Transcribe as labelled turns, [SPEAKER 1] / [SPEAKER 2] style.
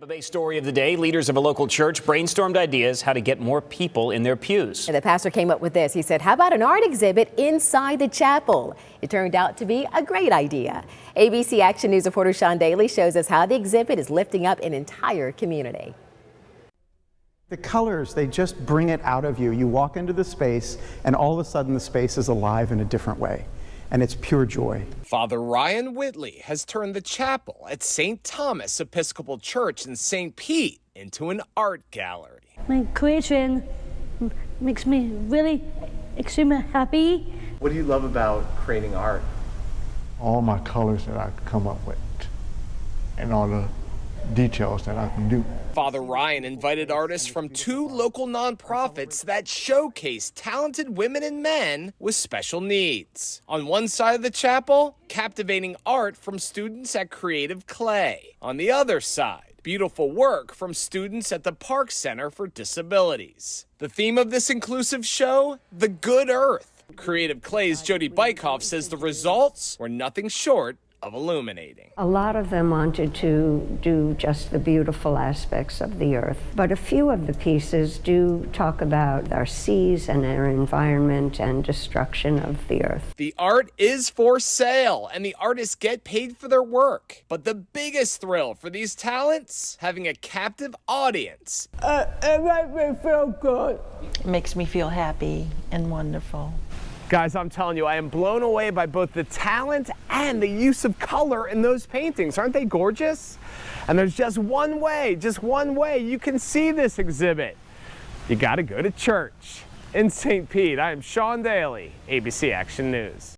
[SPEAKER 1] The base story of the day leaders of a local church brainstormed ideas how to get more people in their pews.
[SPEAKER 2] And the pastor came up with this. He said, How about an art exhibit inside the chapel? It turned out to be a great idea. ABC Action News reporter Sean Daly shows us how the exhibit is lifting up an entire community.
[SPEAKER 3] The colors, they just bring it out of you. You walk into the space, and all of a sudden, the space is alive in a different way and it's pure joy.
[SPEAKER 4] Father Ryan Whitley has turned the chapel at St. Thomas Episcopal Church in St. Pete into an art gallery.
[SPEAKER 5] My creation makes me really extremely happy.
[SPEAKER 6] What do you love about creating art?
[SPEAKER 7] All my colors that I come up with and all the details that I can do.
[SPEAKER 4] Father Ryan invited artists from two local nonprofits that showcase talented women and men with special needs. On one side of the chapel, captivating art from students at Creative Clay. On the other side, beautiful work from students at the PARC Center for Disabilities. The theme of this inclusive show, The Good Earth. Creative Clay's Jody Bykoff says the results were nothing short of illuminating.
[SPEAKER 8] A lot of them wanted to do just the beautiful aspects of the earth, but a few of the pieces do talk about our seas and our environment and destruction of the earth.
[SPEAKER 4] The art is for sale and the artists get paid for their work. But the biggest thrill for these talents, having a captive audience.
[SPEAKER 9] Uh, it makes me feel good.
[SPEAKER 10] It makes me feel happy and wonderful.
[SPEAKER 4] Guys, I'm telling you, I am blown away by both the talent and the use of color in those paintings. Aren't they gorgeous? And there's just one way, just one way you can see this exhibit. You got to go to church. In St. Pete, I am Sean Daly, ABC Action News.